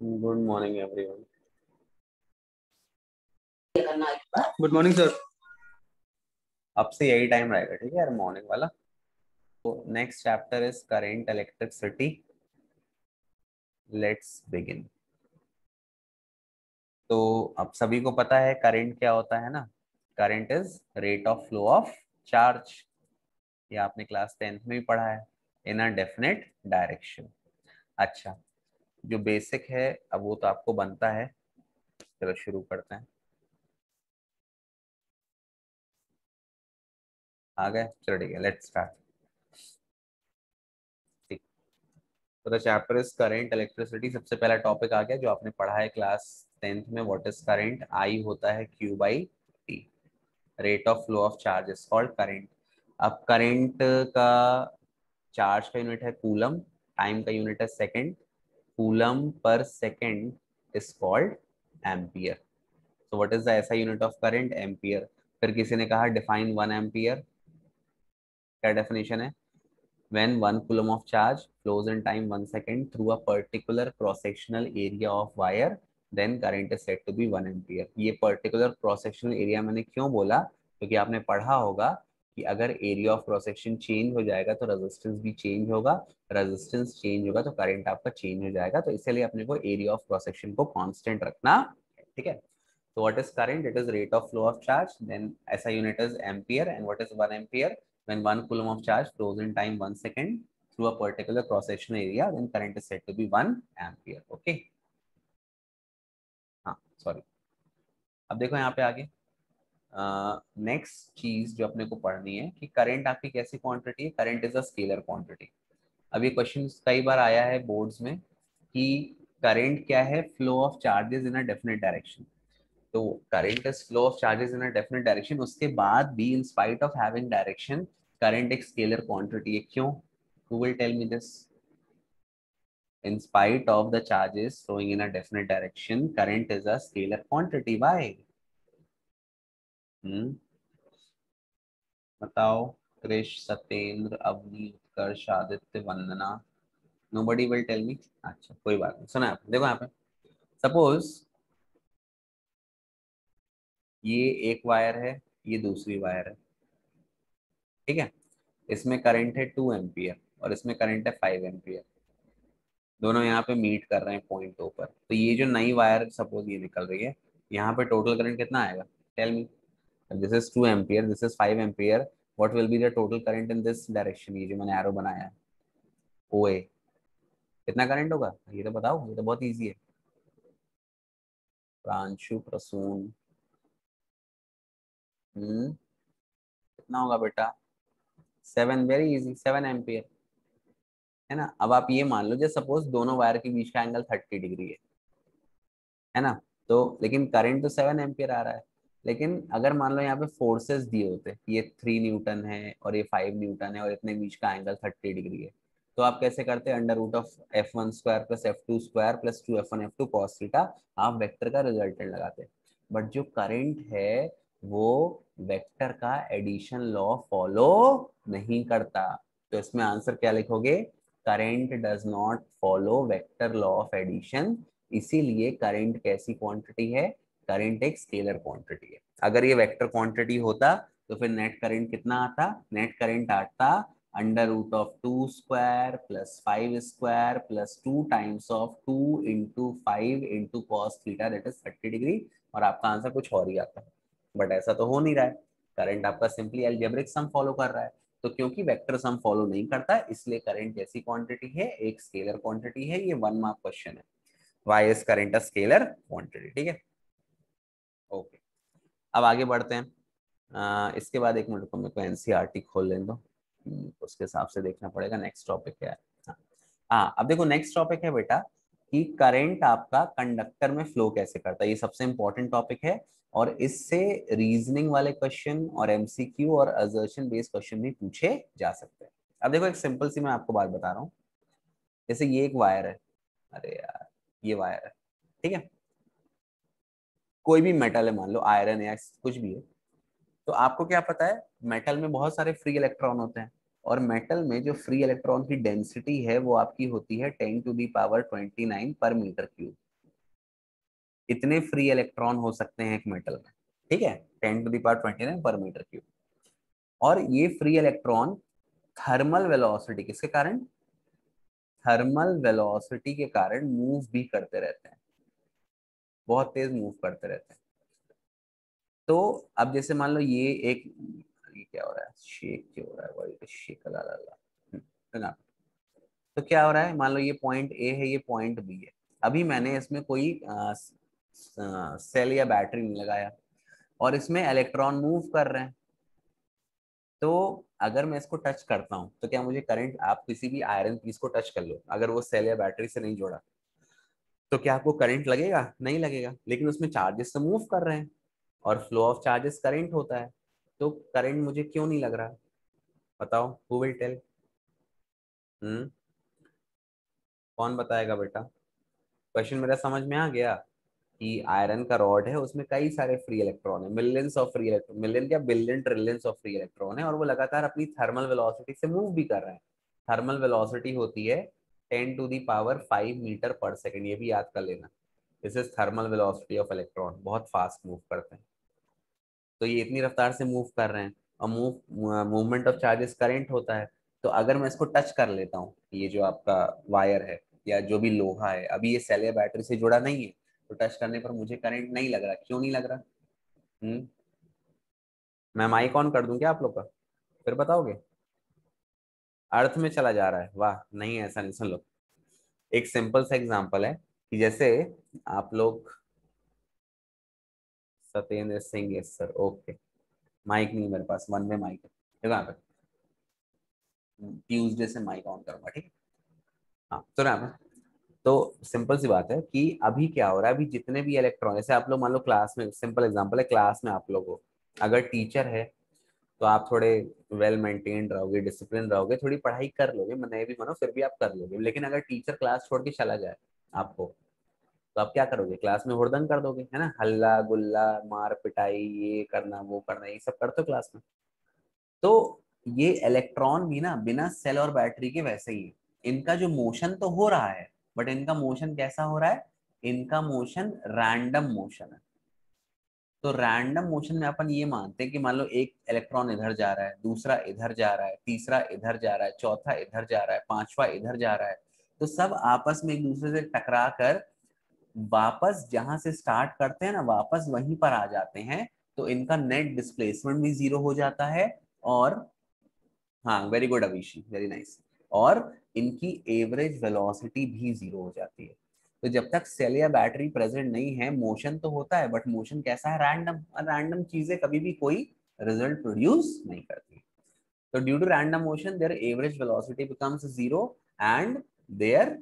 Good morning everyone good morning sir अब से यही टाइम रहेगा ठीक है? यार मॉर्निंग वाला। तो next chapter is current electricity let's begin तो अब सभी को पता है करंट क्या होता है ना? Current is rate of flow of charge ये आपने क्लास टेंथ में भी पढ़ा है इन अ डेफिनेट डायरेक्शन अच्छा जो बेसिक है, अब वो तो आपको बनता है। चलो शुरू करते हैं। आ गए, चलो ठीक है लेट्स स्टार्ट ठीक। तो चैप्टर इज़ करंट इलेक्ट्रिसिटी सबसे पहला टॉपिक आ गया, जो आपने पढ़ा है क्लास टेंथ में व्हाट इज़ करेंट आई होता है Q by T rate of flow of charge is called current अब करेंट का चार्ज का यूनिट है कूलम टाइम का यूनिट है second coulomb per second is called ampere so what is the SI unit of current ampere फिर किसी ने कहा define one ampere क्या definition है when one coulomb of charge flows in time one second through a particular cross sectional area of wire then current is said to be one ampere ये particular cross sectional area मैंने क्यों बोला क्योंकि तो आपने पढ़ा होगा कि अगर area of cross section change हो जाएगा तो रेजिस्टेंस भी चेंज होगा रेजिस्टेंस चेंज होगा तो करंट आपका चेंज हो जाएगा तो इसलिए अपने को एरिया ऑफ़ क्रॉस सेक्शन को कांस्टेंट रखना ठीक है? तो what is current it is rate of flow of charge then ऐसा unit is ampere and what is 1 ampere when 1 coulomb of charge flows in time 1 second through a particular cross sectional area, then current is said to be 1 ampere, okay? हाँ sorry अब देखो यहाँ पे आगे। Next uh, चीज़ जो अपने को पढ़नी है कि करंट आपकी कैसी क्वांटिटी है? Current is a scalar quantity अब ये क्वेश्चन कई बार आया है बोर्ड्स में कि करंट क्या है? Flow of charges in a definite direction तो current is flow of charges in a definite direction उसके बाद भी in spite of having direction current एक स्केलर क्वांटिटी है. क्यों? Who will tell me this in spite of the charges flowing in a definite direction current is a scalar quantity. Why? हम्म। बताओ Krish Satyendra, Avni, Utkarsh, Aditya, Vandana. Nobody will tell me अच्छा कोई बात नहीं। सुना आप देखो यहाँ पे। सपोज़ ये एक वायर है, ये दूसरी वायर है। ठीक है? इसमें करंट है टू एम्पियर और इसमें करंट है फाइव एम्पियर दोनों यहाँ पे मीट कर रहे हैं पॉइंट पर तो ये जो नई वायर सपोज़ ये निकल रही है, यहाँ पे टोटल करंट कितना आएगा? Tell me this is 2 ampere, this is 5 ampere, what will be the total current in this direction? ये जो मैंने एरो बनाया है OA कितना करंट होगा? ये तो बताओ, ये तो बहुत इजी है। प्रांशु प्रसून हम्म कितना होगा बेटा? Seven very easy seven ampere है ना? अब आप ये मान लो, जैसे सपोज़ दोनों वायर के बीच का एंगल थर्टी डिग्री है। है ना? तो लेकिन करंट तो सेवन एम्पियर आ रहा है। लेकिन अगर मान लो यहाँ पे फोर्सेस दिए होते, ये थ्री न्यूटन है और ये फाइव न्यूटन है और इतने बीच का एंगल थर्टी डिग्री है तो आप कैसे करते हैं? Under root of F one square plus F two square plus two F one F two cos theta आप वेक्टर का रिजल्टेंट लगाते हैं। बट जो करंट है, वो वेक्टर का एडिशन लॉ फॉलो नहीं करता। तो इसमें आंसर क्या लिखोगे? Current does not follow vector law of addition इसीलिए करंट कैसी क्वांटिटी है? करंट एक स्केलर क्वांटिटी है। अगर ये वेक्टर क्वांटिटी होता तो फिर नेट करंट कितना आता? नेट करंट आता under root of two square plus five square plus two times of two into five into cos theta that is thirty degree और आपका आंसर कुछ और ही आता है। बट ऐसा तो हो नहीं रहा है। करंट आपका सिंपली एल्जेब्रिक सम फॉलो कर रहा है। तो क्योंकि वेक्टर सम फॉलो नहीं करता, इसलिए करंट जैसी क्वांटिटी है, एक स्केलर क्वांटिटी है, ये वन मार्क क्वेश्चन है। Why is current a scalar quantity ठीक है? ओके। अब आगे बढ़ते हैं। आ, इसके बाद एक मिनट को मेरे को एनसीईआरटी खोल लें दो। हम्म, उसके हिसाब से देखना पड़ेगा। नेक्स्ट टॉपिक क्या है। हाँ। हाँ अब देखो नेक्स्ट टॉपिक है बेटा कि करंट आपका कंडक्टर में फ्लो कैसे करता है। ये सबसे इंपॉर्टेंट टॉपिक है और इससे रीजनिंग वाले क्वेश्चन और एमसीक्यू और अजर्शन बेस्ड क्वेश्चन भी पूछे जा सकते हैं। अब देखो एक सिंपल सी मैं आपको बात बता रहा हूँ। जैसे ये एक वायर है। अरे यार ये वायर है। ठीक है? कोई भी मेटल है, मान लो आयरन या कुछ भी है तो आपको क्या पता है मेटल में बहुत सारे फ्री इलेक्ट्रॉन होते हैं और मेटल में जो फ्री इलेक्ट्रॉन की डेंसिटी है, वो आपकी होती है ten to the power twenty nine पर मीटर क्यूब इतने फ्री इलेक्ट्रॉन हो सकते हैं एक मेटल में, ठीक है? Ten to the power twenty nine पर मीटर क्यूब और ये फ्री इलेक्ट्रॉन थर्मल वेलोसिटी किसके कारण? थर्मल वेलोसिटी के कारण मूव भी करते रहते हैं। बहुत तेज मूव करते रहते हैं। तो अब जैसे मान लो ये एक ये क्या हो रहा है? शेक क्यों हो रहा है वही शेक ला ला ला। ना? तो क्या हो रहा है? मान लो ये पॉइंट ए है ये पॉइंट बी है। अभी मैंने इसमें कोई आ, सेल या बैटरी नहीं लगाया और इसमें इलेक्ट्रॉन मूव कर रहे हैं। तो अगर मैं इसको टच करता हूँ तो क्या मुझे करंट आप किसी भी आयरन पीस को टच कर लो अगर वो सेल या बैटरी से नहीं जोड़ा। तो क्या आपको करंट लगेगा? नहीं लगेगा। लेकिन उसमें चार्जेस तो मूव कर रहे हैं और फ्लो ऑफ़ चार्जेस करंट होता है। तो करंट मुझे क्यों नहीं लग रहा? बताओ हु विल टेल हम्म। कौन बताएगा बेटा? क्वेश्चन मेरा समझ में आ गया कि आयरन का रॉड है, उसमें कई सारे फ्री इलेक्ट्रॉन है। Millions of free electron million क्या? Billion trillions of free electron है और वो लगातार अपनी थर्मल वेलोसिटी से मूव भी कर रहे हैं। थर्मल वेलोसिटी होती है ten to the power five metre पर सेकेंड, ये भी याद कर लेना। This is thermal velocity of electron बहुत फास्ट मूव करते हैं। तो ये इतनी रफ्तार से मूव कर रहे हैं, और move movement of charges current होता है। तो अगर मैं इसको टच कर लेता हूँ, ये जो आपका वायर है, या जो भी लोहा है, अभी ये सेल या बैटरी से जुड़ा नहीं है तो टच करने पर मुझे करंट नहीं लग रहा। क्यों नहीं लग रहा? हम्म। मैं माइक ऑन कर दूँ क्या आप लोग का? फिर बताओगे? अर्थ में चला जा रहा है। वाह, नहीं ऐसा नहीं, सुन लो। एक सिंपल सा एग्जांपल है कि जैसे आप लोग Satyendra Singh, yes sir, okay. Mike नहीं मेरे पास, वन में माइक है। ट्यूजडे से माइक ऑन करूँगा ठीक? हाँ तो ना तो सिंपल सी बात है कि अभी क्या हो रहा है, अभी जितने भी इलेक्ट्रॉन जैसे आप लोग मान लो क्लास में, सिंपल एग्जांपल है क्लास में आप लोग अगर टीचर है तो आप थोड़े वेल मेंटेन्ड रहोगे डिसिप्लिन रहोगे, थोड़ी पढ़ाई कर लोगे, मैं भी मानो फिर भी आप कर लोगे। लेकिन अगर टीचर क्लास छोड़ के चला जाए आपको तो आप क्या करोगे? क्लास में हुड़दंग कर दोगे, है ना? हल्ला, गुल्ला, मार, पिटाई, ये करना, वो करना, ये सब करते हो क्लास में। तो ये इलेक्ट्रॉन भी ना, बिना सेल और बैटरी के वैसे ही इनका जो मोशन तो हो रहा है बट इनका मोशन कैसा हो रहा है? इनका मोशन रैंडम मोशन है। तो रैंडम मोशन में अपन ये मानते हैं कि मान लो एक इलेक्ट्रॉन इधर जा रहा है, दूसरा इधर जा रहा है, तीसरा इधर जा रहा है, चौथा इधर जा रहा है, पांचवा इधर जा रहा है तो सब आपस में एक दूसरे से टकरा कर वापस जहाँ से स्टार्ट करते हैं ना, वापस वहीं पर आ जाते हैं तो इनका नेट डिस्प्लेसमेंट भी ज़ीरो हो जाता है और हाँ very good Abhishi very nice और इनकी एवरेज वेलोसिटी भी ज़ीरो हो जाती है। तो जब तक सेल या बैटरी प्रेजेंट नहीं है मोशन तो होता है बट मोशन कैसा है? रैंडम रैंडम चीज़ें कभी भी कोई रिज़ल्ट प्रोड्यूस नहीं करती। तो due to random motion their average velocity becomes zero and their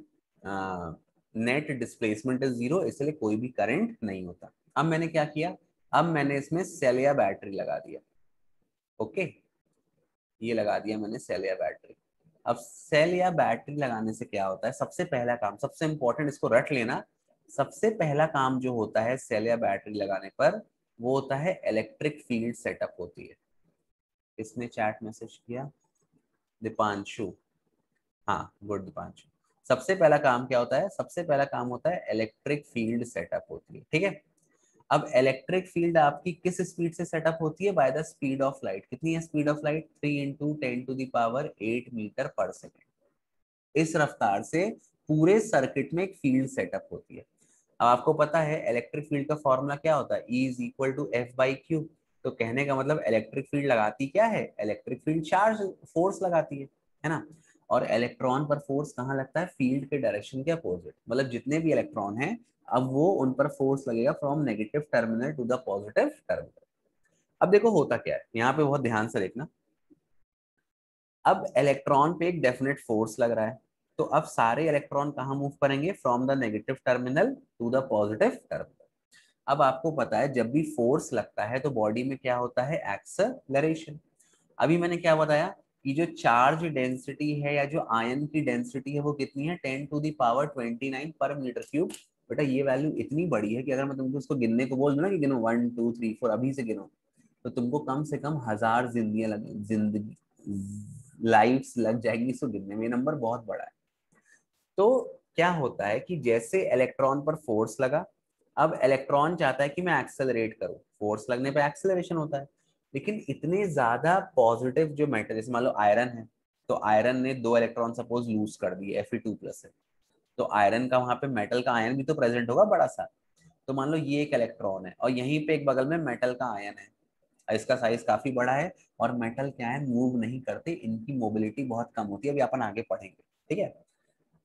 net displacement is zero इसलिए कोई भी करंट नहीं होता। अब मैंने क्या किया? अब मैंने इसमें सेल या बैटरी लगा दिया। Okay okay? ये लगा दिया मैंने सेल या बैटरी अब सेल या बैटरी लगाने से क्या होता है? सबसे पहला काम, सबसे इंपॉर्टेंट इसको रट लेना, सबसे पहला काम जो होता है सेल या बैटरी लगाने पर, वो होता है इलेक्ट्रिक फ़ील्ड सेटअप होती है। इसने चैट मैसेज किया? दीपांशु। हाँ गुड दीपांशु। सबसे पहला काम क्या होता है? सबसे पहला काम होता है इलेक्ट्रिक फ़ील्ड सेटअप होती है, ठीक है? अब इलेक्ट्रिक फ़ील्ड आपकी किस स्पीड से सेटअप होती है? By the speed of light कितनी है speed of light three into ten to the power eight metre पर सेकेंड इस रफ्तार से पूरे सर्किट में एक फ़ील्ड सेटअप होती है। अब आपको पता है इलेक्ट्रिक फ़ील्ड का फॉर्मूला क्या होता है? E is equal to F by Q तो कहने का मतलब इलेक्ट्रिक फ़ील्ड लगाती क्या है? इलेक्ट्रिक फ़ील्ड चार्ज फोर्स लगाती है है ना? और इलेक्ट्रॉन पर फोर्स कहाँ लगता है? फ़ील्ड के डायरेक्शन के अपोजिट मतलब जितने भी इलेक्ट्रॉन हैं, अब वो उन पर फोर्स लगेगा from negative terminal to the positive terminal अब देखो होता क्या है? यहाँ पे बहुत ध्यान से देखना। अब इलेक्ट्रॉन पे एक डेफिनेट फोर्स लग रहा है। तो अब सारे इलेक्ट्रॉन कहाँ मूव करेंगे? From the negative terminal to the positive terminal अब आपको पता है, जब भी फोर्स लगता है तो बॉडी में क्या होता है? एक्सलरेशन अभी मैंने क्या बताया? कि जो चार्ज डेंसिटी है या जो आयन की डेंसिटी है वो कितनी है? Ten to the power twenty nine पर मीटर क्यूब बेटा, ये वैल्यू इतनी बड़ी है कि अगर मैं तुमको उसको गिनने को बोल दूँ ना कि गिनो वन टू थ्री फोर अभी से गिनो तो तुमको कम से कम हज़ार ज़िंदगी लग, ज़िंदगी लाइफ लग जाएगी इसको गिनने में। नंबर बहुत बड़ा है। तो क्या होता है कि जैसे इलेक्ट्रॉन पर फोर्स लगा, अब इलेक्ट्रॉन चाहता है कि मैं एक्सेलरेट करूँ। फोर्स लगने पर एक्सेलरेशन होता है। लेकिन इतने ज़्यादा पॉजिटिव जो मेटल जैसे मान लो आयरन है तो आयरन ने दो इलेक्ट्रॉन सपोज़ लूज कर दिए एफ़ टू प्लस है। तो आयरन का वहाँ पे मेटल का आयन भी तो प्रेजेंट होगा बड़ा सा। तो मान लो ये एक इलेक्ट्रॉन है, और यहीं पे एक बगल में मेटल का आयन है। इसका साइज़ काफ़ी बड़ा है, और मेटल क्या है मूव नहीं करते, इनकी मोबिलिटी बहुत कम होती है। अभी अपन आगे पढ़ेंगे, ठीक है?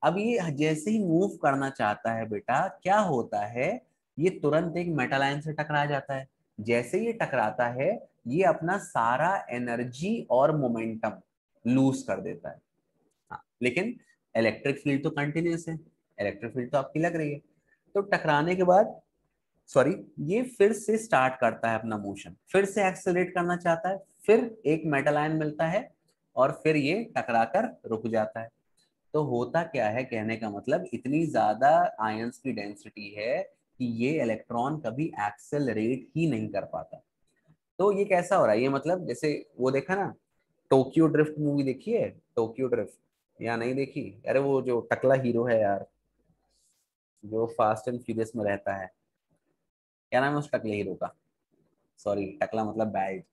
अब ये जैसे ही मूव करना चाहता है बेटा, क्या होता है, ये तुरंत एक मेटल आयन से टकरा जाता है। जैसे ये टकराता है ये अपना सारा एनर्जी और मोमेंटम लूज कर देता है। हाँ, लेकिन इलेक्ट्रिक फ़ील्ड तो कंटिन्यूस है इलेक्ट्रिक फ़ील्ड तो आपकी लग रही है। तो टकराने के बाद सॉरी ये फिर से स्टार्ट करता है अपना मोशन फिर से एक्सेलरेट करना चाहता है फिर एक मेटल आयन मिलता है और फिर ये टकरा कर रुक जाता है। तो होता क्या है कहने का मतलब इतनी ज़्यादा आयंस की डेंसिटी है कि ये इलेक्ट्रॉन कभी एक्सेलरेट ही नहीं कर पाता। तो ये कैसा हो रहा है? ये मतलब जैसे वो देखा ना टोक्यो ड्रिफ्ट मूवी देखी है? टोक्यो ड्रिफ्ट या नहीं देखी? अरे वो जो टकला हीरो है यार, जो फास्ट एंड फ्यूरियस में रहता है। क्या नाम है उस टकले हीरो का? सॉरी टकला मतलब बैड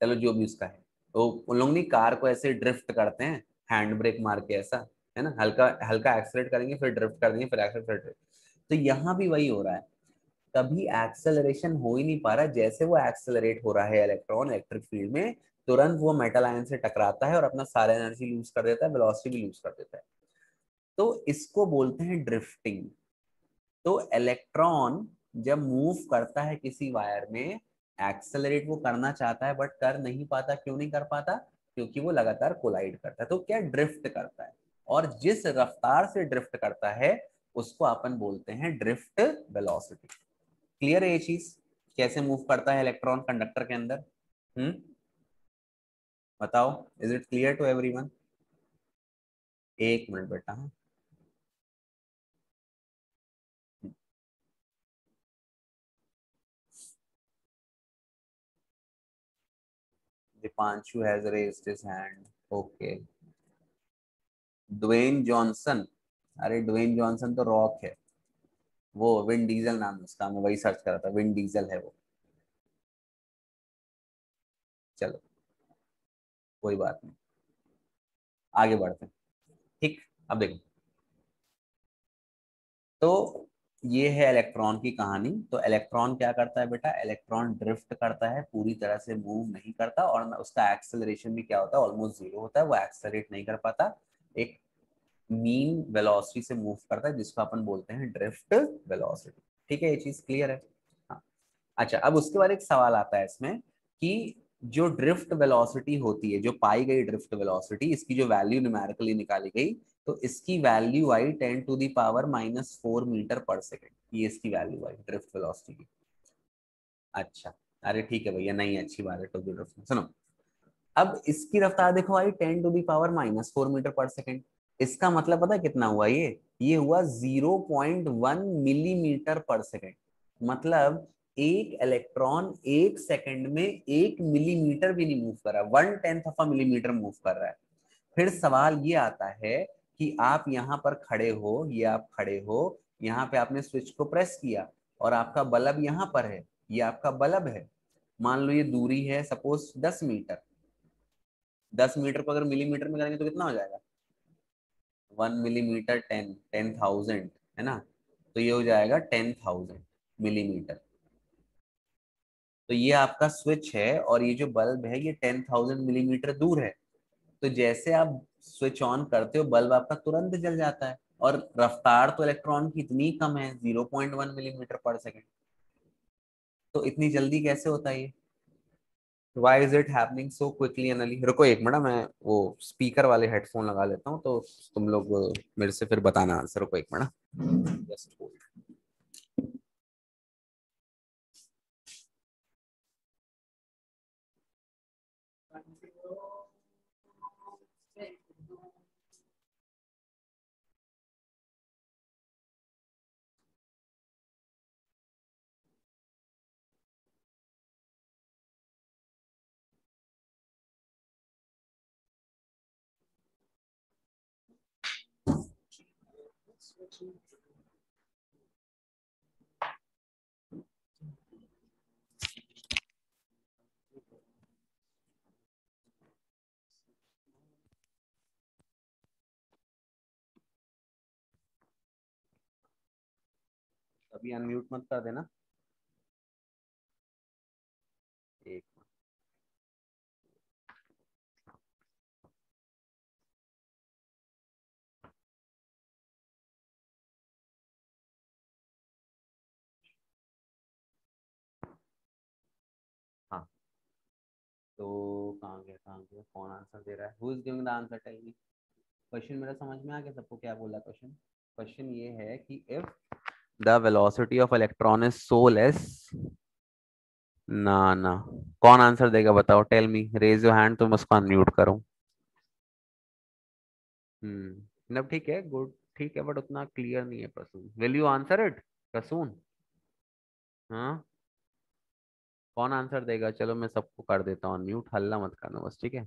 चलो, जो भी उसका है। तो उन लोग नहीं, कार को ऐसे ड्रिफ्ट करते हैं हैंड ब्रेक मार के ऐसा, है ना? हल्का हल्का एक्सलेट करेंगे, फिर ड्रिफ्ट कर देंगे, फिर एक्सलेट फिर ड्रिफ्ट तो यहाँ भी वही हो रहा है। कभी एक्सेलरेशन हो ही नहीं पा रहा, जैसे वो एक्सेलरेट हो रहा है इलेक्ट्रॉन इलेक्ट्रिक फ़ील्ड में, तुरंत वो मेटल आयन से टकराता है और अपना सारा एनर्जी लूज कर देता है वेलोसिटी भी लूज कर देता है। तो इसको बोलते हैं ड्रिफ्टिंग तो इलेक्ट्रॉन जब मूव करता है किसी वायर में एक्सेलरेट वो करना चाहता है बट कर नहीं पाता, क्यों नहीं कर पाता? क्योंकि वो लगातार कोलाइड करता है। तो क्या ड्रिफ्ट करता है? और जिस रफ्तार से ड्रिफ्ट करता है, उसको अपन बोलते हैं ड्रिफ्ट वेलोसिटी क्लियर है ये चीज़? कैसे मूव करता है इलेक्ट्रॉन कंडक्टर के अंदर? हम्म? बताओ is it clear to everyone एक मिनट बेटा। हाँ Dipanshu has raised his hand. Okay. Dwayne Johnson अरे ड्वेन जॉनसन तो रॉक है। वो विन डीजल नाम है उसका, मैं वही सर्च करा था विन डीजल है वो। चलो, कोई बात नहीं। आगे बढ़ते हैं। ठीक, अब देखो। तो ये है इलेक्ट्रॉन की कहानी। तो इलेक्ट्रॉन क्या करता है बेटा? इलेक्ट्रॉन ड्रिफ्ट करता है, पूरी तरह से मूव नहीं करता और उसका एक्सेलरेशन भी क्या होता है? ऑलमोस्ट ज़ीरो होता है, वो एक्सेलरेट नहीं कर पाता। एक मीन वेलोसिटी से मूव करता है, जिसको अपन बोलते हैं ड्रिफ्ट वेलोसिटी ठीक है, ये चीज़ क्लियर है? हाँ। अच्छा अब उसके बाद एक सवाल आता है इसमें कि जो ड्रिफ्ट वेलोसिटी होती है, जो पाई गई ड्रिफ्ट वेलोसिटी इसकी जो वैल्यू न्यूमेरिकली निकाली गई तो इसकी value I ten to the power minus four metre पर सेकेंड ये इसकी वैल्यू आई ड्रिफ्ट वेलोसिटी की। अच्छा अरे ठीक है भैया, नहीं, अच्छी बात है टू दी ड्रिफ्ट सुनो, अब इसकी रफ्तार देखो आई ten to the power minus four metre पर सेकेंड इसका मतलब पता कितना हुआ ये? ये हुआ ज़ीरो पॉइंट वन मिलीमीटर पर सेकेंड मतलब एक इलेक्ट्रॉन एक सेकंड में एक मिलीमीटर भी नहीं मूव कर रहा one tenth of a millimetre move कर रहा है। फिर सवाल ये आता है कि आप यहाँ पर खड़े हो, ये आप खड़े हो, यहाँ पे आपने स्विच को प्रेस किया और आपका बल्ब यहाँ पर है, ये आपका बल्ब है। मान लो ये दूरी है सपोज़ दस मीटर। दस मीटर को अगर मिलीमीटर में करेंगे तो कितना हो जाएगा? One millimetre ten ten thousand, है ना? तो ये हो जाएगा टेन थाउज़ेंड मिलीमीटर। तो ये आपका स्विच है और ये जो बल्ब है, ये टेन थाउज़ेंड मिलीमीटर दूर है। तो जैसे आप स्विच ऑन करते हो, बल्ब आपका तुरंत जल जाता है और रफ्तार तो इलेक्ट्रॉन की इतनी कम है 0.1 मिलीमीटर पर सेकेंड। तो इतनी जल्दी कैसे होता है ये? वाई इज़ इट अनली रुको एक मिनट, मैं वो स्पीकर वाले हेडफोन लगा लेता हूँ तो तुम लोग मेरे से फिर बताना आंसर रुको एक मिनट। जस्ट होल्ड अभी अनम्यूट मत कर देना। तो कहाँ गया कहाँ गया, कौन आंसर दे रहा है? Who is giving the answer tell me question मेरा समझ में आ गया? सबको क्या बोला क्वेश्चन क्वेश्चन ये है कि if the velocity of electron is so less ना ना। कौन आंसर देगा बताओ? Tell me raise your hand तो मैं उसको अनम्यूट करूँ। हम्म मतलब ठीक है गुड ठीक है बट उतना क्लियर नहीं है Prasoon. Will you answer it Prasoon. हाँ? कौन आंसर देगा? चलो मैं सबको कर देता हूँ अनम्यूट हल्ला मत करना बस, ठीक है?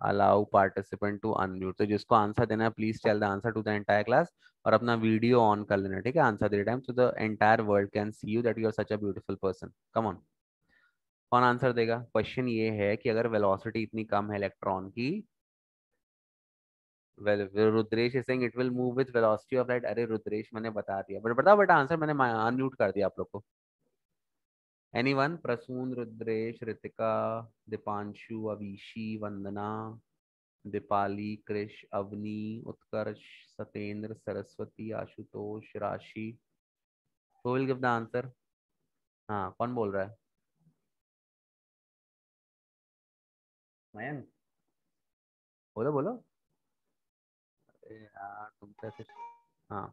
अलाउ पार्टिसिपेंट टू अनम्यूट तो जिसको आंसर देना है please tell the answer to the entire class और अपना वीडियो ऑन कर लेना, ठीक है? Answer they time so the entire world can see you that you are such a beautiful person come on कौन आंसर देगा? क्वेश्चन ये है कि अगर वेलोसिटी इतनी कम है इलेक्ट्रॉन की Rudresh Singh it will move with velocity of light अरे रुद्रेश, मैंने बता दिया। बट, बता, बट आंसर मैंने अनम्यूट कर दिया आप लोग को। Anyone Prasoon Rudresh Ritika Dipanshu Abhishi Vandana Deepali Krish Avni Utkarsh Satendra Saraswati Ashutosh Rashi who will give the answer? हाँ कौन बोल रहा है मयंक बोलो बोलो अरे यार तुम ऐसे हाँ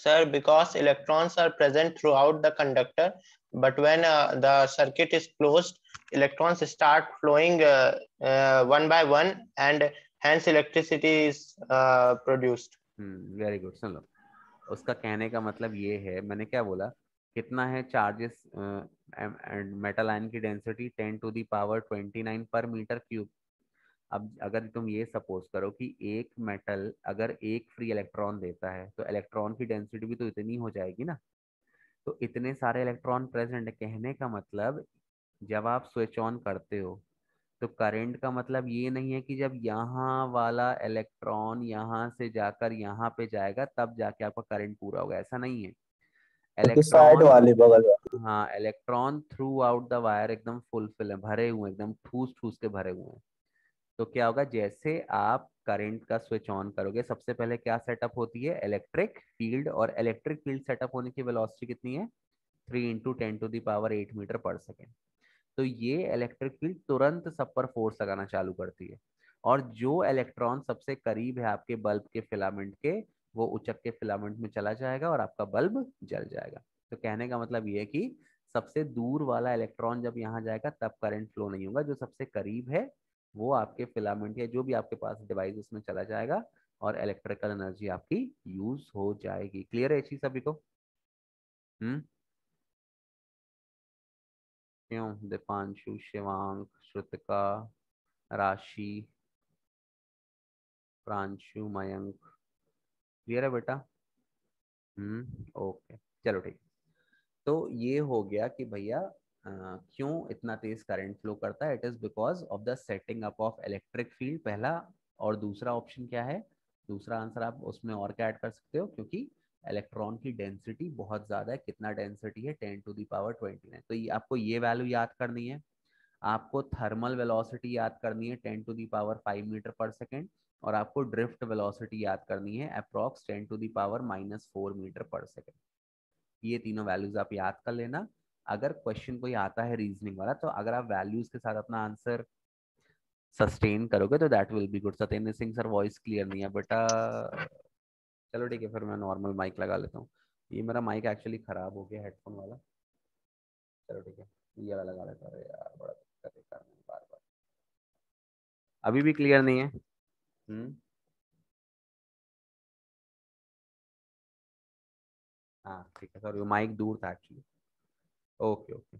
Sir, because electrons are present throughout the conductor, but when uh, the circuit is closed, electrons start flowing uh, uh, one by one, and hence electricity is uh, produced. Very good सुन लो उसका कहने का मतलब ये है मैंने क्या बोला कितना है चार्जेस मेटल आयन की density 10 to the power 29 per metre cube अब अगर तुम ये सपोज़ करो कि एक मेटल अगर एक फ्री इलेक्ट्रॉन देता है तो इलेक्ट्रॉन की डेंसिटी भी तो इतनी हो जाएगी ना। तो इतने सारे इलेक्ट्रॉन प्रेजेंट कहने का मतलब जब आप स्विच ऑन करते हो तो करंट का मतलब ये नहीं है कि जब यहाँ वाला इलेक्ट्रॉन यहाँ से जाकर यहाँ पे जाएगा तब जाके आपका करंट पूरा होगा ऐसा नहीं है। इलेक्ट्रॉन वाले बगल हाँ electron throughout the wire एकदम फुलफिल है भरे हुए एकदम ठूस ठूस के भरे हुए हैं। तो क्या होगा, जैसे आप करंट का स्विच ऑन करोगे, सबसे पहले क्या सेटअप होती है? इलेक्ट्रिक फ़ील्ड और इलेक्ट्रिक फ़ील्ड सेटअप होने की वेलोसिटी कितनी है? Three into ten to the power eight metre पर सेकेंड तो ये इलेक्ट्रिक फ़ील्ड तुरंत सब पर फोर्स लगाना चालू करती है। और जो इलेक्ट्रॉन सबसे करीब है आपके बल्ब के फिलामेंट के, वो उचक के फिलामेंट में चला जाएगा और आपका बल्ब जल जाएगा। तो कहने का मतलब ये है कि सबसे दूर वाला इलेक्ट्रॉन जब यहाँ जाएगा, तब करंट फ्लो नहीं होगा। जो सबसे करीब है वो आपके फिलामेंट या जो भी आपके पास डिवाइस उसमें चला जाएगा और इलेक्ट्रिकल एनर्जी आपकी यूज़ हो जाएगी। क्लियर है चीज़ सभी को? हम्म। क्यों दीपांशु, शिवांक, श्रुतिका, राशि, प्रांशु, मयंक। क्लियर है बेटा? हम्म ओके। चलो ठीक। तो ये हो गया कि भैया क्यों इतना तेज करंट फ्लो करता है? It is because of the setting up of electric field पहला और दूसरा ऑप्शन क्या है? दूसरा आंसर आप उसमें और क्या ऐड कर सकते हो? क्योंकि इलेक्ट्रॉन की डेंसिटी बहुत ज़्यादा है। कितना डेंसिटी है? Ten to the power twenty nine तो ये आपको ये वैल्यू याद करनी है। आपको थर्मल वेलोसिटी याद करनी है। Ten to the power five metre पर सेकेंड और आपको ड्रिफ्ट वेलोसिटी याद करनी है। Approx ten to the power minus four metre पर सेकेंड ये तीनों वैल्यूज़ आप याद कर लेना। अगर क्वेश्चन कोई आता है रीजनिंग वाला तो अगर आप वैल्यूज़ के साथ अपना आंसर सस्टेन करोगे तो that will be good Satyendra Singh sir voice clear नहीं है बेटा चलो ठीक है, फिर मैं नॉर्मल माइक लगा लेता हूँ। ये मेरा माइक एक्चुअली ख़राब हो गया हेडफोन वाला। चलो ठीक है, ये वाला लगा लेता हूँ। यार, बड़ा दिक्कत है करने बार बार। अभी भी क्लियर नहीं है? हम्म। हाँ ठीक है सॉरी माइक दूर था एक्चुअली ओके ओके।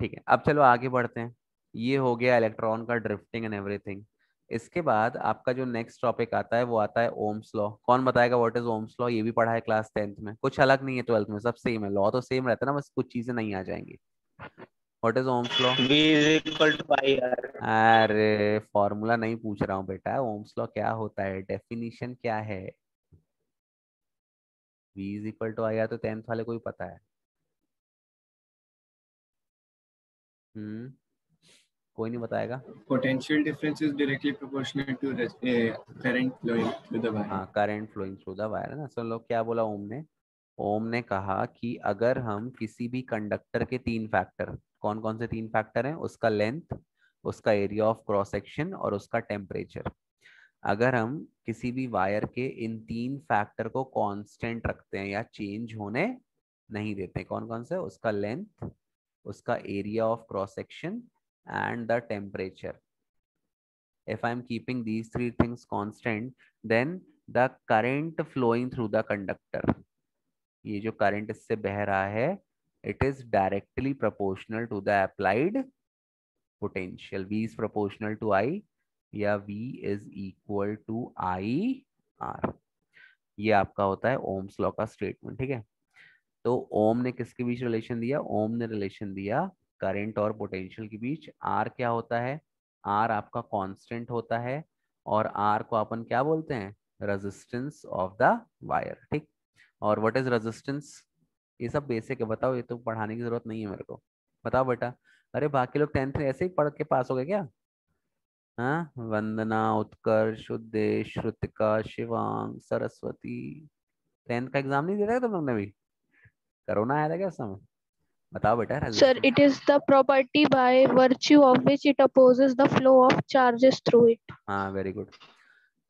ठीक है अब चलो आगे बढ़ते हैं। ये हो गया इलेक्ट्रॉन का ड्रिफ्टिंग एंड एवरीथिंग। इसके बाद आपका जो नेक्स्ट टॉपिक आता है वो आता है ओम्स लॉ। कौन बताएगा व्हाट इज़ ओम्स लॉ? ये भी पढ़ा है क्लास टेंथ में। कुछ अलग नहीं है ट्वेल्थ में सब सेम है। लॉ तो सेम रहता है ना बस कुछ चीज़ें नहीं आ जाएँगी। What is Ohm's law. अरे फॉर्मूला नहीं पूछ रहा हूँ बेटा। ओम्स लॉ क्या होता है? डेफिनेशन क्या है? V is equal to I R तो टेंथ वाले को ही पता है। हम्म कोई नहीं बताएगा। Is directly proportional to res- uh, current flowing through the wire. हाँ current flowing through the wire है ना। सुन लो क्या बोला ओम ने? ओम ने कहा कि अगर हम किसी भी कंडक्टर के तीन फैक्टर कौन कौन से तीन फैक्टर हैं? उसका लेंथ उसका एरिया ऑफ़ क्रॉस सेक्शन और उसका टेम्परेचर अगर हम किसी भी वायर के इन तीन फैक्टर को कांस्टेंट रखते हैं या चेंज होने नहीं देते कौन कौन से? उसका लेंथ उसका area of cross section and the temperature if I am keeping these three things constant then the current flowing through the conductor ये जो करेंट इससे बह रहा है it is directly proportional to the applied potential V is proportional to I या V is equal to I R ये आपका होता है ओम्स लॉ का स्टेटमेंट ठीक है? तो ओम ने किसके बीच रिलेशन दिया? ओम ने रिलेशन दिया करंट और पोटेंशियल के बीच। आर क्या होता है? आर आपका कांस्टेंट होता है और आर को अपन क्या बोलते हैं? रेजिस्टेंस ऑफ़ द वायर ठीक? और व्हाट इज़ रेजिस्टेंस ये सब बेसिक है। बताओ, ये तो पढ़ाने की ज़रूरत नहीं है मेरे को। बताओ बेटा। अरे बाकी लोग टेंथ में ऐसे ही पढ़ के पास हो गए क्या? हाँ? वंदना, उत्कर्ष उद्देश श्रुतिका शिवांग, सरस्वती। टेंथ का एग्ज़ाम नहीं दे रहे तुम लोग ने भी? कोरोना आया था क्या उस समय? बताओ बेटा resistance। it is the property by virtue of which it opposes the flow of charges through it. हाँ वेरी गुड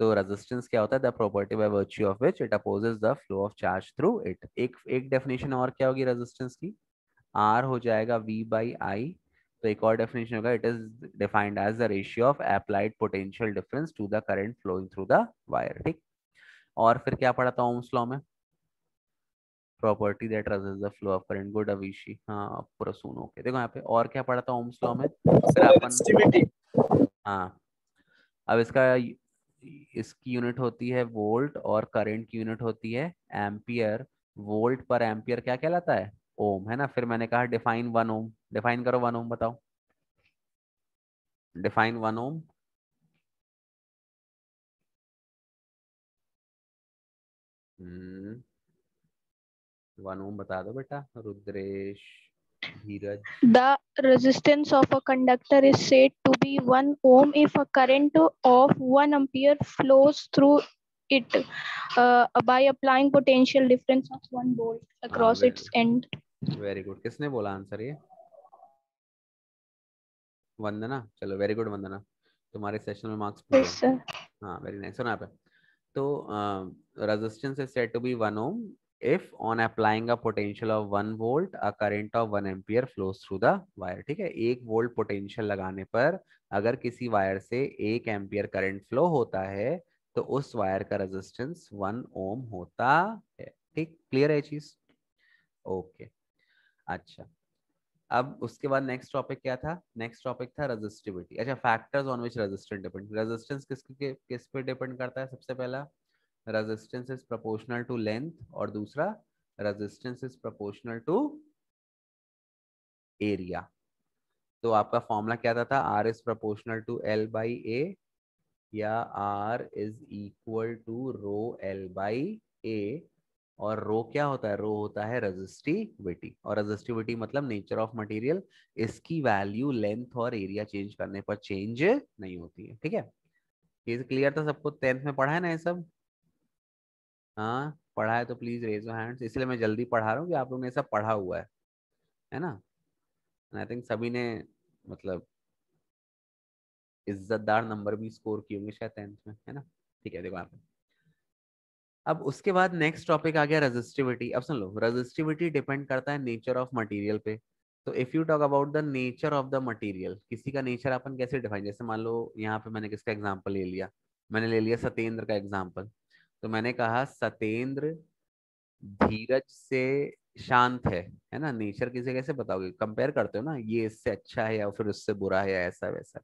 तो रेजिस्टेंस क्या होता है? The property by virtue of which it opposes the flow of charge through it एक एक definition और क्या होगी रेजिस्टेंस की? आर हो जाएगा वी बाई आई तो एक और डेफिनेशन होगा it is defined as the ratio of applied potential difference to the current flowing through the wire ठीक? और फिर क्या पढ़ा था ओम्स लॉ में? Property that resists the flow of current good Avishi हाँ पूरा सुन ओके देखो यहाँ पे और क्या पढ़ा था ओम्स लॉ में? फिर अपन. हाँ। अब इसका इसकी यूनिट होती है वोल्ट और करंट की यूनिट होती है एम्पियर वोल्ट पर एम्पियर क्या कहलाता है? ओम है ना? फिर मैंने कहा डिफाइन वन ओम डिफाइन करो वन ओम बताओ। Define one ohm one ohm बता दो बेटा Rudresh Dheeraj The resistance of a conductor is said to be 1 ohm if a current of 1 ampere flows through it uh, by applying potential difference of 1 volt across very its end. Very good किसने बोला answer ये वंदना चलो very good वंदना तुम्हारे session में marks पूरे Yes. हाँ very nice सुना पे तो resistance is said to be 1 ohm if on applying a potential of 1 volt, a current of 1 ampere flows through the wire, ठीक है? एक वोल्ट पोटेंशियल लगाने पर अगर किसी वायर से एक एम्पियर करंट फ्लो होता है तो उस वायर का रेजिस्टेंस 1 ओम होता है। ठीक? क्लियर है चीज़? ओके अच्छा। अब उसके बाद नेक्स्ट टॉपिक क्या था? नेक्स्ट टॉपिक था रेजिस्टिविटी अच्छा factors on which resistance depend resistance किस किस पे डिपेंड करता है सबसे पहला? Resistance is proportional to length और दूसरा resistance is proportional to area तो आपका फॉर्मूला क्या था, था? R is proportional to L by A या R is equal to rho L by A और रो क्या होता है? रो होता है रेजिस्टिविटी और रेजिस्टिविटी मतलब नेचर ऑफ़ मटेरियल इसकी वैल्यू लेंथ और एरिया चेंज करने पर चेंज नहीं होती है। ठीक है? ये क्लियर था? सबको टेंथ में पढ़ा है ना ये सब? हाँ पढ़ा है तो प्लीज़ रेज हैंड्स इसलिए मैं जल्दी पढ़ा रहा हूँ कि आप लोगों ने सब पढ़ा हुआ है है ना? आई थिंक सभी ने मतलब इज्जतदार नंबर भी स्कोर किए होंगे शायद टेंथ में, है ना? ठीक है, देखो यहाँ पे अब उसके बाद नेक्स्ट टॉपिक आ गया रेजिस्टिविटी अब सुन लो रेजिस्टिविटी डिपेंड करता है नेचर ऑफ़ मटेरियल पे। तो if you talk about the nature of the material किसी का नेचर अपन कैसे डिफाइन जैसे मान लो यहाँ पे मैंने किसका एग्जांपल ले लिया? मैंने ले लिया सत्येंद्र का एग्जांपल तो मैंने कहा, सतेंद्र धीरज से शांत है है ना? नेचर किसे कैसे बताओगे? कंपेयर करते हो ना, ये इससे अच्छा है या फिर उससे बुरा है या ऐसा वैसा।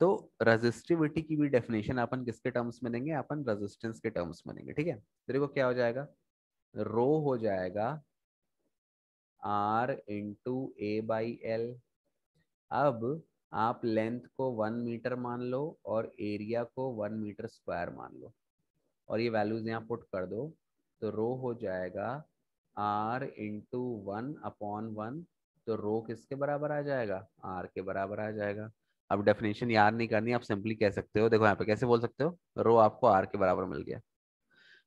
तो रेजिस्टिविटी की भी डेफिनेशन अपन किसके टर्म्स में देंगे? अपन रेजिस्टेंस के टर्म्स में देंगे, ठीक है? तो देखो क्या हो जाएगा? रो हो जाएगा R into A by L अब आप लेंथ को वन मीटर मान लो और एरिया को वन मीटर स्क्वायर मान लो। और ये वैल्यूज़ यहाँ पुट कर दो तो रो हो जाएगा R into one upon one तो रो किसके बराबर आ जाएगा? आर के बराबर आ जाएगा। अब डेफिनेशन याद नहीं करनी, आप सिंपली कह सकते हो। देखो यहाँ पे कैसे बोल सकते हो? रो आपको आर के बराबर मिल गया।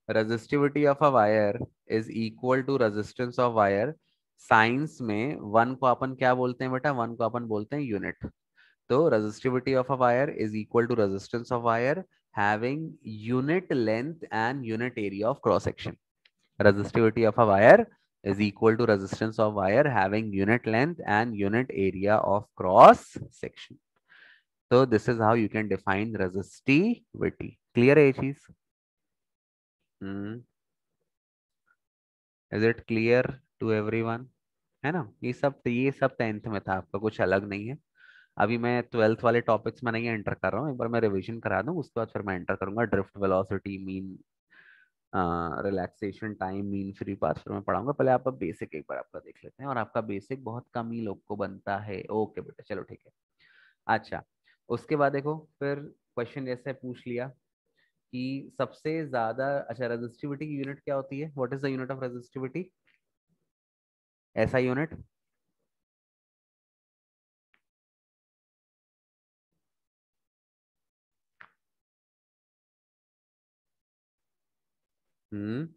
Resistivity of a wire is equal to resistance of wire science में वन को अपन क्या बोलते हैं बेटा? वन को अपन बोलते हैं यूनिट तो resistivity of a wire is equal to resistance of wire having unit length and unit area of cross section resistivity of a wire is equal to resistance of wire having unit length and unit area of cross section so this is how you can define resistivity clear है ये चीज hmm. is it clear to everyone है ना ये सब ये सब tenth में था आपका कुछ अलग नहीं है अभी मैं ट्वेल्थ वाले टॉपिक्स में नहीं एंटर कर रहा हूँ, एक बार मैं रिवीजन करा दूँ, उसके बाद फिर मैं एंटर करूँगा। Drift velocity mean relaxation time mean, free path फिर मैं पढ़ाऊँगा। पहले आप बेसिक एक बार आपका देख लेते हैं और आपका बेसिक बहुत कम ही लोग को बनता है। ओके बेटा, चलो ठीक है। अच्छा उसके बाद देखो, फिर क्वेश्चन जैसे पूछ लिया कि सबसे ज़्यादा अच्छा रेजिस्टिविटी की यूनिट क्या होती है? What is the unit of resistivity ऐसा यूनिट? हम्म।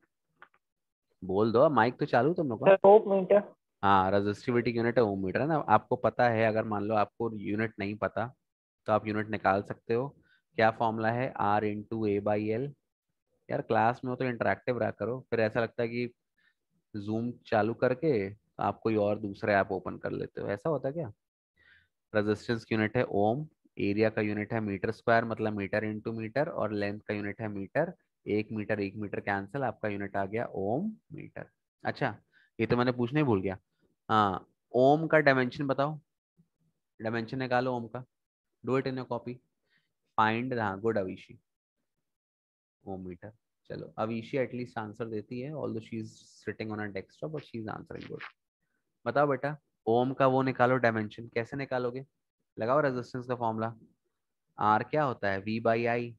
बोल दो माइक तो चालू तुम लोग का। ओम मीटर हाँ। रेजिस्टिविटी यूनिट है ओम मीटर है ना। आपको पता है अगर मान लो आपको यूनिट नहीं पता तो आप यूनिट निकाल सकते हो। क्या फॉर्मूला है? R into A by L यार क्लास में हो तो इंटरेक्टिव रहा करो। फिर ऐसा लगता है कि जूम चालू करके आप कोई और दूसरा ऐप ओपन कर लेते हो। ऐसा होता क्या? रेजिस्टेंस की यूनिट है ओम एरिया का यूनिट है मीटर स्क्वायर मतलब मीटर इंटू मीटर और लेंथ का यूनिट है मीटर एक मीटर एक मीटर कैंसिल, आपका यूनिट आ गया ओम मीटर। अच्छा ये तो मैंने पूछने ही भूल गया। हाँ ओम का डायमेंशन बताओ। डायमेंशन निकालो ओम का। Do it in copy find हाँ गुड अविशी ओम मीटर। चलो अविशी एटलीस्ट आंसर देती है। All she is sitting on a desktop but she is answering good बताओ बेटा, ओम का वो निकालो डायमेंशन कैसे निकालोगे? लगाओ रेजिस्टेंस का फॉर्मूला आर क्या होता है? वी बाई आई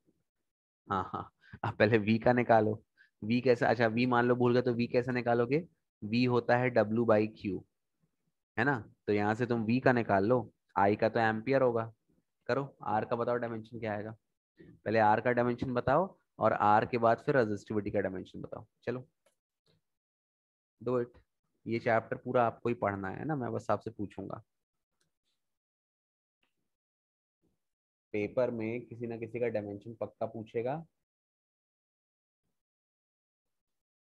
हाँ हाँ। अब पहले वी का निकालो। वी कैसे अच्छा वी मान लो भूल गए तो v कैसे निकालोगे? V होता है w बाई क्यू है ना? तो यहाँ से तुम v का निकाल लो। I का तो एम्पियर होगा। करो, r का बताओ डायमेंशन क्या आएगा? पहले r का डायमेंशन बताओ और r के बाद फिर रेजिस्टिविटी का डायमेंशन बताओ। चलो। डू इट ये चैप्टर पूरा आपको ही पढ़ना है ना? मैं बस आपसे पूछूँगा। पेपर में किसी ना किसी का डायमेंशन पक्का पूछेगा।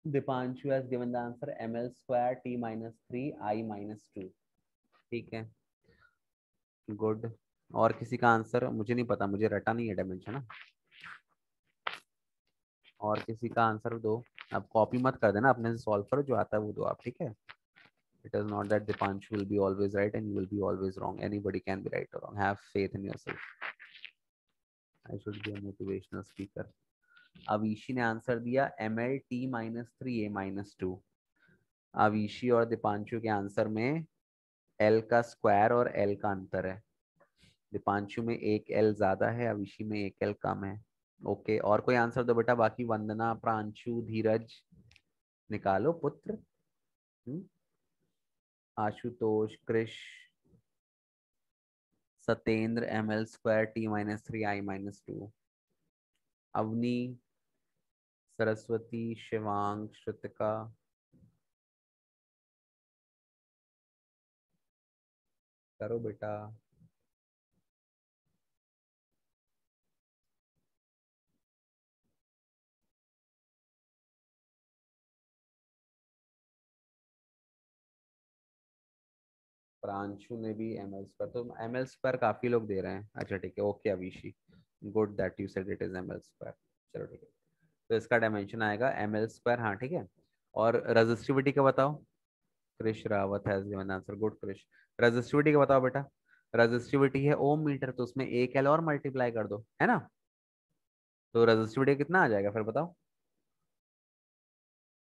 Deepanshu has given the answer M L square T minus three I minus two ठीक है? गुड और किसी का आंसर मुझे नहीं पता, मुझे रटा नहीं है डायमेंशन ना? और किसी का आंसर दो। आप कॉपी मत कर देना, अपने से सॉल्व करो, जो आता है वो दो आप, ठीक है? It is not that Deepanshu will be always right and you will be always wrong anybody can be right और wrong have faith in yourself I should be a motivational speaker Avishi ने answer दिया M L T minus three A minus two Avishi और दीपांशु के answer में L का square और L का अंतर है। दीपांशु में एक एल ज़्यादा है, अविशी में एक एल कम है। ओके और कोई आंसर दो बेटा, बाकी वंदना, प्रांशु, धीरज निकालो, पुत्र। हम्म? Ashutosh, Krish, Satendra M L square T minus three I minus two Avani Saraswati, Shivang, Shrutika. करो बेटा। प्रांशु ने भी एम एल स्क्वायर तो एम एल स्क्वायर काफ़ी लोग दे रहे हैं। अच्छा ठीक है, okay Avishi good that you said it is M L square चलो, ठीक है। तो इसका डायमेंशन आएगा एम एल स्क्वायर हाँ ठीक है? और रजिस्टिविटी का बताओ। क्रिश रावत है आंसर गुड क्रिश रजिस्टिविटी का बताओ बेटा। रजिस्टिविटी है ओम मीटर तो उसमें एक एल और मल्टीप्लाई कर दो, है ना? तो रजिस्टिविटी कितना आ जाएगा, फिर बताओ।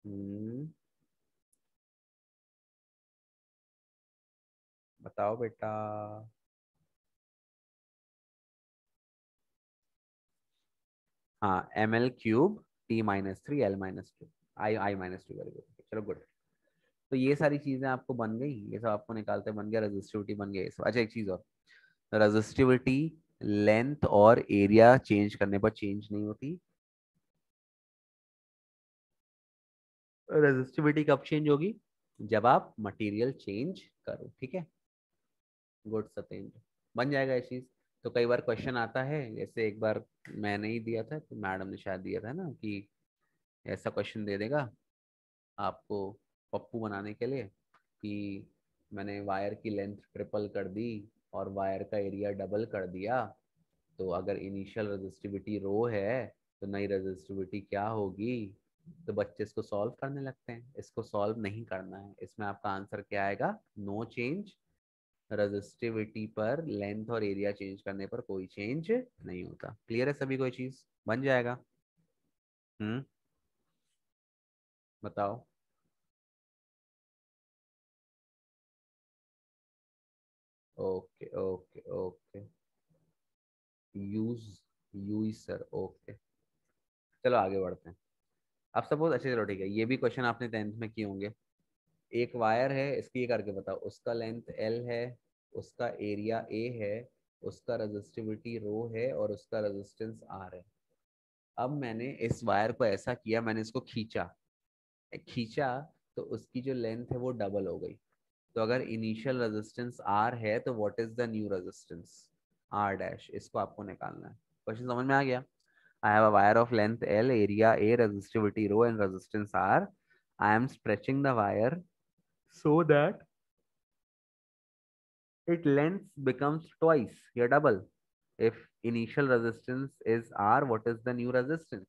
hmm. बताओ बेटा। हाँ M L cube T minus three L minus two I I minus two very good चलो गुड तो ये सारी चीज़ें आपको बन गई, ये सब आपको निकालते बन गया रजिस्टिविटी बन गया अच्छा एक चीज़ और। रजिस्टिविटी लेंथ और एरिया चेंज करने पर चेंज नहीं होती। रेजिस्टिविटी कब चेंज होगी? जब आप मटेरियल चेंज करो, ठीक है? गुड सत्येंद्र। बन जाएगा ये चीज़। तो कई बार क्वेश्चन आता है, जैसे एक बार मैंने ही दिया था तो मैडम ने शायद दिया था ना कि ऐसा क्वेश्चन दे देगा आपको पप्पू बनाने के लिए कि मैंने वायर की लेंथ ट्रिपल कर दी और वायर का एरिया डबल कर दिया। तो अगर इनिशियल रेजिस्टिविटी रो है तो नई रेजिस्टिविटी क्या होगी? तो बच्चे इसको सॉल्व करने लगते हैं। इसको सॉल्व नहीं करना है। इसमें आपका आंसर क्या आएगा? नो चेंज रजिस्टिविटी पर, लेंथ और एरिया चेंज करने पर कोई चेंज नहीं होता। क्लियर है सभी कोई चीज़? बन जाएगा। हम्म। बताओ। Okay okay okay. Use use sir, okay. चलो आगे बढ़ते हैं। अब सपोज़ अच्छा चलो, ठीक है। ये भी क्वेश्चन आपने टेंथ में किए होंगे। एक वायर है इसकी ये करके बताओ उसका लेंथ एल है उसका एरिया ए है उसका रजिस्टिविटी रो है और उसका रेजिस्टेंस आर है। अब मैंने इस वायर को ऐसा किया मैंने इसको खींचा। खींचा तो उसकी जो लेंथ है वो डबल हो गई। तो अगर इनिशियल रेजिस्टेंस आर है तो what is the new resistance R dash इसको आपको निकालना है। क्वेश्चन समझ में आ गया? I have a wire of length L, area A, resistivity rho, and resistance R. I am stretching the wire so that its length becomes twice, here double. If initial resistance is R, what is the new resistance?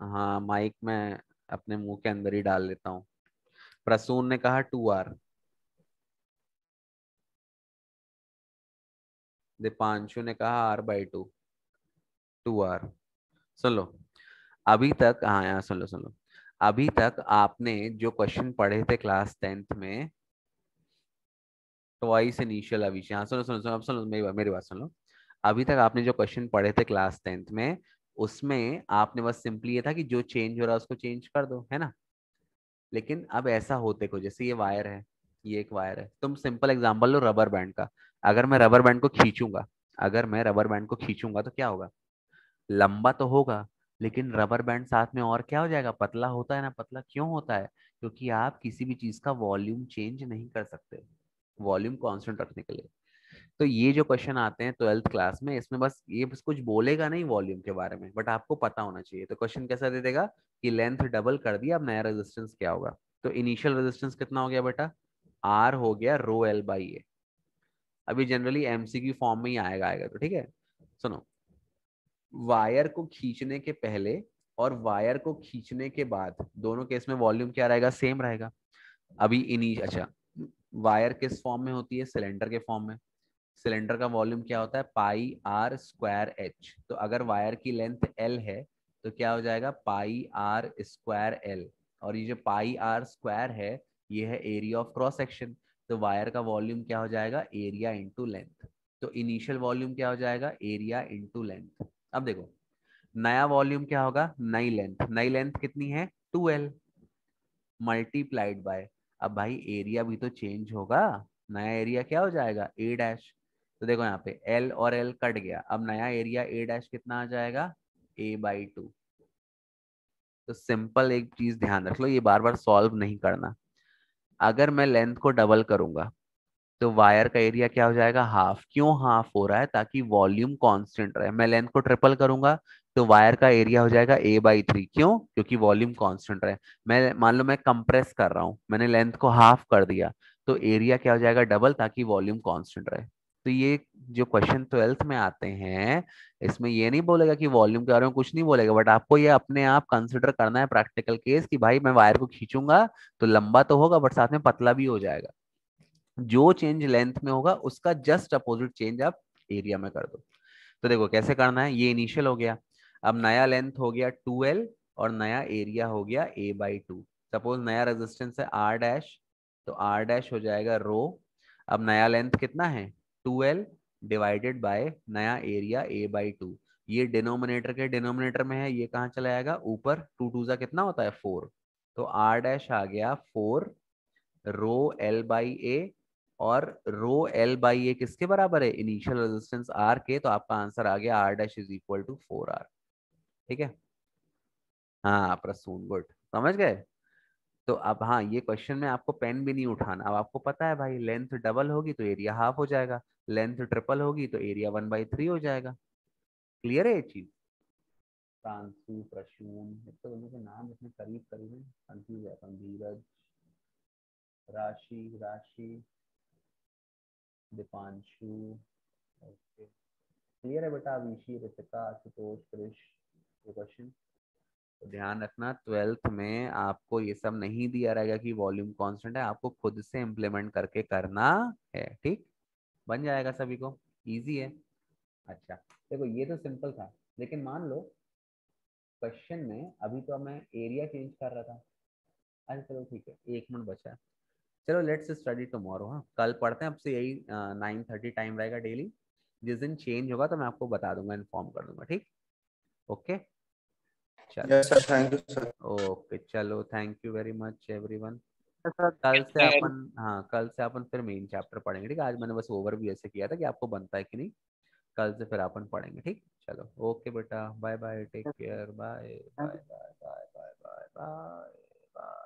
हाँ mike में अपने मुँह के अंदर ही डाल लेता हूँ प्रसून ने कहा टू आर दीपांशु ने कहा R by two two R सुन लो अभी तक हाँ यहाँ सुन लो सुन लो। अभी तक आपने जो क्वेश्चन पढ़े थे क्लास टेंथ में ट्वाइस इनिशियल अविश हाँ सुनो सुनो सुनो अब सुनो मेरी मेरी बात सुन लो। अभी तक आपने जो क्वेश्चन पढ़े थे क्लास टेंथ में, उसमें आपने बस सिंपली ये था कि जो चेंज हो रहा है उसको चेंज कर दो, है ना? लेकिन अब ऐसा होते को जैसे ये वायर है, ये एक वायर है। तुम सिंपल एग्ज़ाम्पल लो रबर बैंड का। अगर मैं रबर बैंड को खींचूँगा, अगर मैं रबर बैंड को खींचूँगा तो क्या होगा? लंबा तो होगा लेकिन रबर बैंड साथ में और क्या हो जाएगा? पतला होता है ना, पतला क्यों होता है? क्योंकि आप किसी भी चीज़ का वॉल्यूम चेंज नहीं कर सकते वॉल्यूम कांस्टेंट रखने के लिए। तो ये जो क्वेश्चन आते हैं ट्वेल्थ क्लास में, इसमें बस ये बस कुछ बोलेगा नहीं वॉल्यूम के बारे में बट आपको पता होना चाहिए। तो क्वेश्चन कैसा दे देगा? कि लेंथ डबल कर दिया, अब नया रेजिस्टेंस क्या होगा? तो इनिशियल रेजिस्टेंस कितना हो गया बेटा? आर हो गया रो एल बाई ए अभी जनरली एमसी की फॉर्म में ही आएगा आएगा तो ठीक है। सुनो वायर को खींचने के पहले और वायर को खींचने के बाद, दोनों केस में वॉल्यूम क्या रहेगा? सेम रहेगा। अभी इनी अच्छा वायर किस फॉर्म में होती है? सिलेंडर के फॉर्म में। सिलेंडर का वॉल्यूम क्या होता है? Pi R square H. तो अगर वायर की लेंथ एल है तो क्या हो जाएगा? Pi R square L. और ये जो पाई आर स्क्वायर है, ये है एरिया ऑफ़ क्रॉस सेक्शन। तो वायर का वॉल्यूम क्या हो जाएगा? Area into length. तो इनिशियल वॉल्यूम क्या हो जाएगा? Area into length. अब देखो, नया वॉल्यूम क्या होगा? नई लेंथ। नई लेंथ कितनी है? Two L multiplied by. अब भाई, एरिया भी तो चेंज होगा। नया एरिया क्या हो जाएगा? A dash. तो देखो यहाँ पे, एल और एल कट गया। अब नया एरिया ए डैश कितना आ जाएगा? A by two. तो सिंपल एक चीज़ ध्यान रख लो, ये बार बार सॉल्व नहीं करना। अगर मैं लेंथ को डबल करूँगा तो वायर का एरिया क्या हो जाएगा? हाफ़, क्यों हाफ़ हो रहा है? ताकि वॉल्यूम कांस्टेंट रहे। मैं लेंथ को ट्रिपल करूँगा तो वायर का एरिया हो जाएगा ए बाई थ्री क्यों? क्योंकि वॉल्यूम कांस्टेंट रहे। मैं, मान लो मैं कंप्रेस कर रहा हूँ, मैंने लेंथ को हाफ़ कर दिया तो एरिया क्या हो जाएगा? डबल, ताकि वॉल्यूम कांस्टेंट रहे। तो ये जो क्वेश्चन ट्वेल्थ में आते हैं, इसमें ये नहीं बोलेगा कि वॉल्यूम के बारे में कुछ नहीं बोलेगा, बट आपको ये अपने आप कंसिडर करना है प्रैक्टिकल केस कि भाई मैं वायर को खींचूँगा तो लंबा तो होगा, बट साथ में पतला भी हो जाएगा। जो चेंज लेंथ में होगा, उसका जस्ट अपोजिट चेंज आप एरिया में कर दो। तो देखो कैसे करना है, ये इनिशियल हो गया, अब नया लेंथ हो गया टू और नया एरिया हो गया ए बाई टू सपोज़ नया रेजिस्टेंस है आर डैश तो आर डैश हो जाएगा रो अब नया लेंथ कितना है? टू डिवाइडेड बाय नया एरिया ए बाई टू ये डिनोमिनेटर के डिनोमिनेटर में है, ये कहाँ चला जाएगा? ऊपर। टू टू ज़ा कितना होता है? फोर तो आर डैश आ गया four rho L by A और रो एल बाई ए किसके बराबर है? इनिशियल रेजिस्टेंस आर के तो आपका आंसर आ गया R dash is equal to four R ठीक है? हाँ प्रसून, गुड। समझ गए? तो अब हाँ ये क्वेश्चन में आपको पेन भी नहीं उठाना। अब आपको पता है भाई लेंथ डबल होगी तो एरिया हाफ़ हो जाएगा। लेंथ ट्रिपल होगी तो एरिया वन बाई थ्री हो जाएगा। क्लियर है ये चीज़? प्रांशु प्रसून तो दोनों नाम इतने करीब करीब है धीरज, राशि राशि। दीपांशु क्लियर है बेटा? अभिषी रितिका आशुतोष कृष ये क्वेश्चन ध्यान रखना ट्वेल्थ में आपको ये सब नहीं दिया रहेगा कि वॉल्यूम कांस्टेंट है, आपको खुद से इम्प्लीमेंट करके करना है, ठीक? बन जाएगा सभी को। इजी है। अच्छा देखो, ये तो सिंपल था, लेकिन मान लो क्वेश्चन में अभी तो मैं एरिया चेंज कर रहा था। अच्छा चलो ठीक है, एक मिनट बचा है। चलो लेट्स स्टडी टुमारो हाँ। कल पढ़ते हैं आपसे यही नाइन थर्टी टाइम रहेगा डेली जिस दिन चेंज होगा तो मैं आपको बता दूँगा इन्फॉर्म कर दूँगा ठीक? ओके चलो। यू ओके चलो thank you very much everyone कल से अपन हाँ कल से अपन फिर मेन चैप्टर पढ़ेंगे ठीक? आज मैंने बस ओवरव्यू ऐसे किया था कि आपको बनता है कि नहीं। कल से फिर अपन पढ़ेंगे ठीक? चलो ओके बेटा। Bye bye take care bye bye bye bye bye bye bye